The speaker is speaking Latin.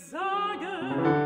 sagen